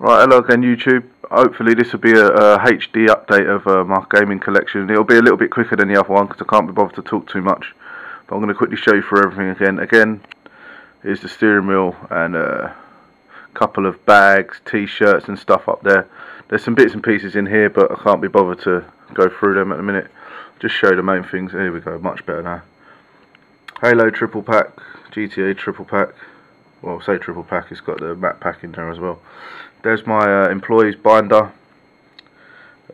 Right, hello again YouTube. Hopefully this will be a, a HD update of uh, my gaming collection. It'll be a little bit quicker than the other one because I can't be bothered to talk too much. But I'm going to quickly show you through everything again. Again, here's the steering wheel and a couple of bags, t-shirts and stuff up there. There's some bits and pieces in here but I can't be bothered to go through them at the minute. Just show the main things. Here we go, much better now. Halo triple pack, GTA triple pack. Well, say triple pack, it's got the map pack in there as well. There's my uh, employees binder.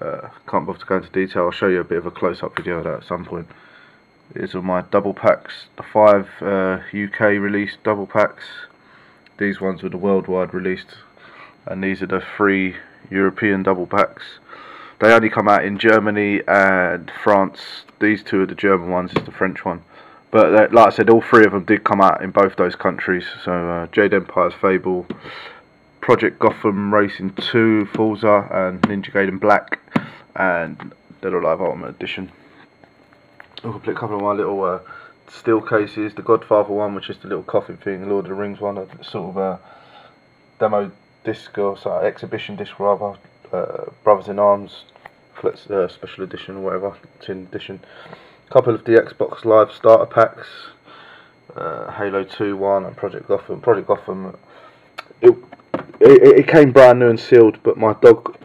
Uh, can't bother to go into detail. I'll show you a bit of a close-up video of that at some point. These are my double packs, the five uh, UK released double packs. These ones were the worldwide released, and these are the three European double packs. They only come out in Germany and France. These two are the German ones. It's the French one. But uh, like I said, all three of them did come out in both those countries. So uh, Jade Empire's Fable, Project Gotham Racing 2, Forza, and Ninja Gaiden Black, and Dead or Alive Ultimate Edition. I'll complete a couple of my little uh, steel cases. The Godfather one, which is the little coffin thing, Lord of the Rings one, a sort of a demo disc or sorry, exhibition disc rather. Uh, Brothers in Arms, uh, special edition or whatever, tin edition. Couple of the Xbox Live starter packs. Uh, Halo 2 one and Project Gotham. Project Gotham. It it, it came brand new and sealed, but my dog,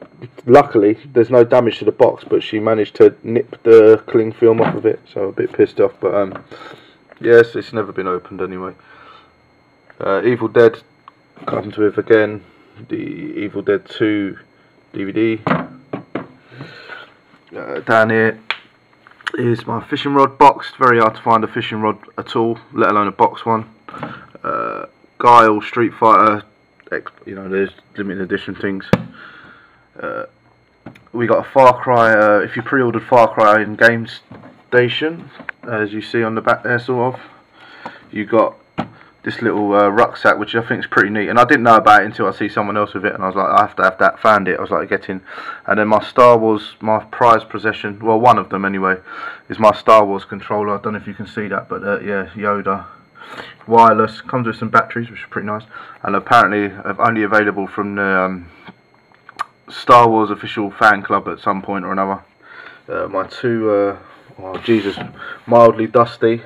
luckily, there's no damage to the box, but she managed to nip the cling film off of it, so I'm a bit pissed off. But um, yes, it's never been opened anyway. Uh, Evil Dead comes with again the Evil Dead 2 DVD. Uh, down here is my fishing rod box. Very hard to find a fishing rod at all, let alone a box one. Uh, Guile Street Fighter you know, there's limited edition things. Uh, we got a Far Cry, uh, if you pre-ordered Far Cry in Game Station, as you see on the back there sort of, you got this little uh, rucksack which I think is pretty neat. And I didn't know about it until I see someone else with it and I was like I have to have that found it. I was like getting and then my Star Wars my prized possession well one of them anyway is my Star Wars controller. I don't know if you can see that but uh, yeah Yoda. Wireless comes with some batteries which is pretty nice. And apparently only available from the um, Star Wars official fan club at some point or another. Uh, my two uh, oh Jesus mildly dusty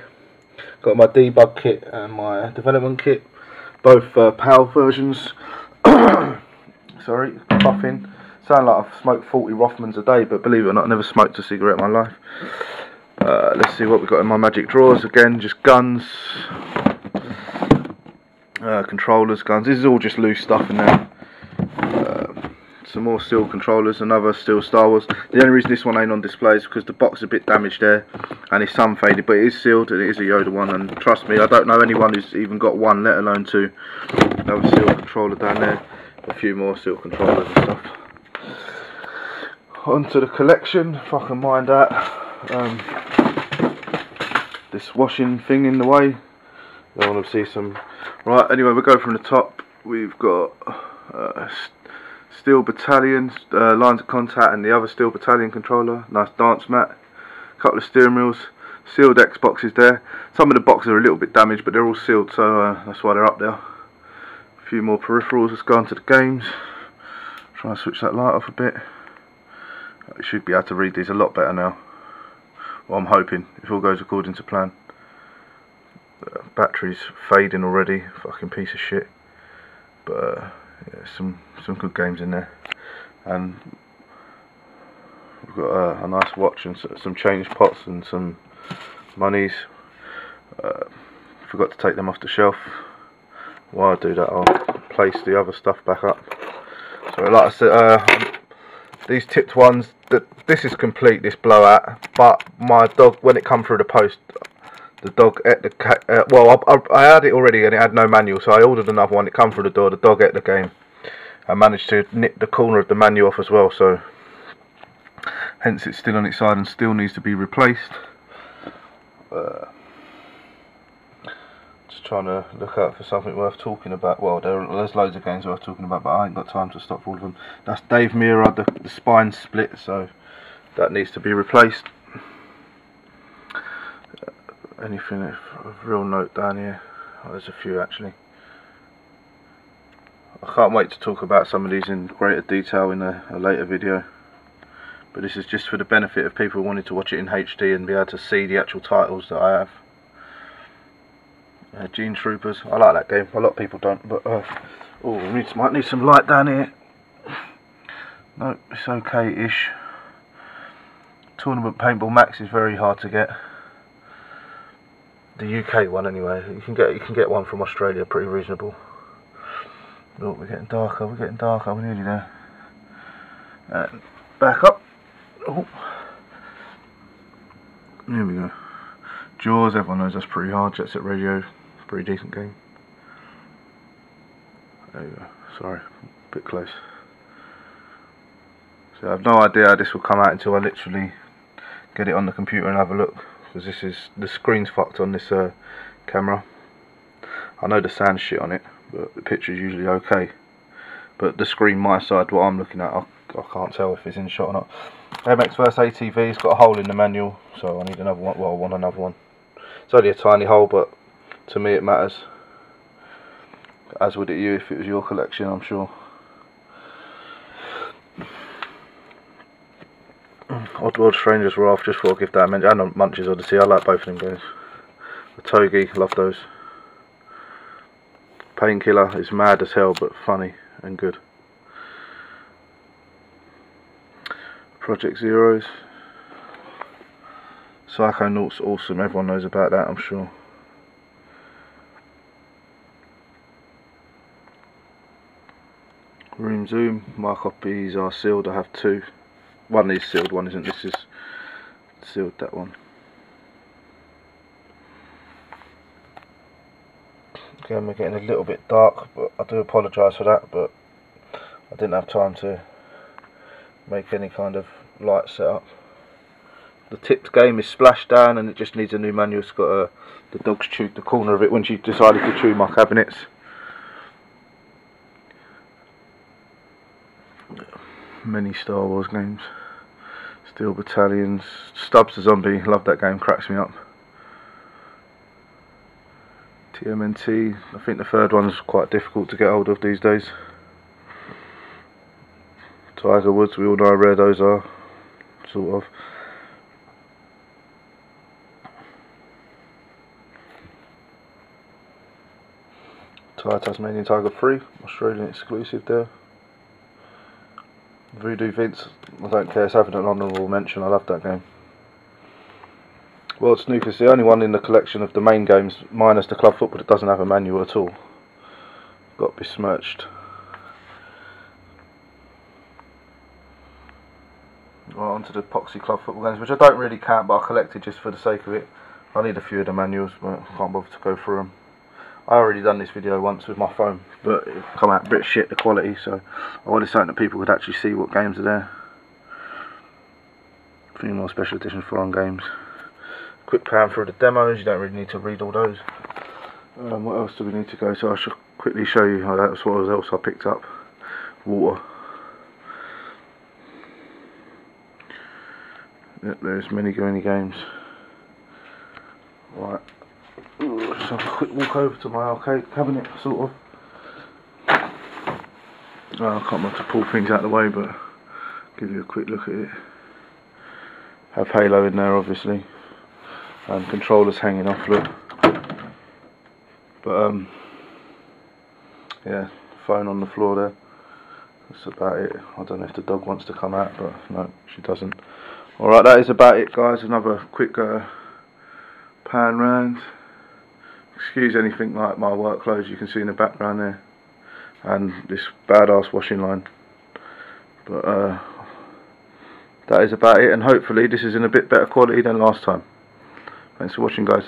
got my debug kit and my development kit. Both uh, PAL versions. Sorry puffing sound like I've smoked 40 Rothmans a day but believe it or not I never smoked a cigarette in my life. Uh, let's see what we've got in my magic drawers again just guns. Uh, controllers guns. This is all just loose stuff in there some more steel controllers another steel Star Wars the only reason this one ain't on display is because the box is a bit damaged there and it's sun faded but it is sealed and it is a Yoda one and trust me I don't know anyone who's even got one let alone two another steel controller down there a few more steel controllers and stuff onto the collection if I can mind that um, this washing thing in the way. I want to see some. Right, anyway, we go from the top. We've got uh, Steel Battalion, uh, lines of contact, and the other Steel Battalion controller. Nice dance mat. Couple of steering wheels. Sealed Xboxes there. Some of the boxes are a little bit damaged, but they're all sealed, so uh, that's why they're up there. A few more peripherals. Let's go on to the games. Try and switch that light off a bit. I should be able to read these a lot better now. Well, I'm hoping, if all goes according to plan. Uh, battery's fading already, fucking piece of shit. But uh, yeah, some some good games in there, and we've got uh, a nice watch and some change pots and some monies. Uh, forgot to take them off the shelf. While I do that, I'll place the other stuff back up. So, like I said, uh, these tipped ones that this is complete this blowout but my dog when it come through the post the dog ate the uh, well I, I, had it already and it had no manual so I ordered another one it come through the door the dog ate the game I managed to nip the corner of the manual off as well so hence it's still on its side and still needs to be replaced uh, just trying to look out for something worth talking about. Well, there, there's loads of games worth talking about, but I ain't got time to stop all of them. That's Dave Mirra, the, the spine split, so that needs to be replaced. Anything of, real note down here? Oh, there's a few actually. I can't wait to talk about some of these in greater detail in a, a later video. But this is just for the benefit of people who wanted to watch it in HD and be able to see the actual titles that I have. Uh, Gene Troopers, I like that game, a lot of people don't but uh, oh, we need, might need some light down here. No, it's okay-ish. Tournament Paintball Max is very hard to get the UK one anyway. You can get you can get one from Australia pretty reasonable. Look, we're getting darker. We're getting darker. We're nearly there. And back up. Oh. Here we go. Jaws. Everyone knows that's pretty hard. Jet Set Radio. Pretty decent game. There you go. Sorry, a bit close. So I have no idea how this will come out until I literally get it on the computer and have a look because this is the screen's fucked on this uh, camera. I know the sound shit on it but the picture's usually okay. But the screen my side what I'm looking at I, I can't tell if it's in shot or not. MX Verse ATV it's got a hole in the manual so I need another one well I want another one. It's only a tiny hole but to me it matters. As would it you if it was your collection I'm sure Oddworld Stranger's Wrath just for a gift that I mentioned. And Munch's Oddysee, I like both of them games. The Otogi, love those. Painkiller is mad as hell but funny and good. Project Zeros. Psychonauts, awesome. Everyone knows about that, I'm sure. Room Zoom. My copies are sealed. I have two. One is sealed, one isn't. This is sealed, that one. Again, we're getting a little bit dark, but I do apologise for that, but I didn't have time to make any kind of light setup. The tipped game is splashed down and it just needs a new manual. It's got a, the dog's chewed the corner of it when she decided to chew my cabinets. Many Star Wars games. Steel Battalions. Stubbs the Zombie, love that game, cracks me up. TMNT, I think the third one's quite difficult to get hold of these days. Tiger Woods, we all know how rare those are, sort of. Ty Tasmanian Tiger 3, Australian exclusive there. Voodoo Vince, I don't care, it's having an honourable mention, I love that game. World Snooker's the only one in the collection of the main games, minus the club football, that doesn't have a manual at all. Got besmirched. Right, onto the Poxy Club football games, which I don't really count, but I collected just for the sake of it. I need a few of the manuals, but I can't bother to go through them. I already done this video once with my phone, but it come out bit shit the quality, so I wanted something that people could actually see what games are there. A few more special edition foreign games. Quick pan through the demos, you don't really need to read all those. Um, what else do we need to go? So I should quickly show you how that's what else I picked up. Water. Yep, there's many, many games. Right just have a quick walk over to my arcade cabinet, sort of. Well, I can't remember to pull things out of the way, but give you a quick look at it. Have Halo in there, obviously, and controllers hanging off. Look, but um, yeah, phone on the floor there. That's about it. I don't know if the dog wants to come out, but no, she doesn't. Alright, that is about it, guys. Another quick uh, pan round excuse anything like my work clothes you can see in the background there. And this badass washing line. But uh, that is about it and hopefully this is in a bit better quality than last time. Thanks for watching guys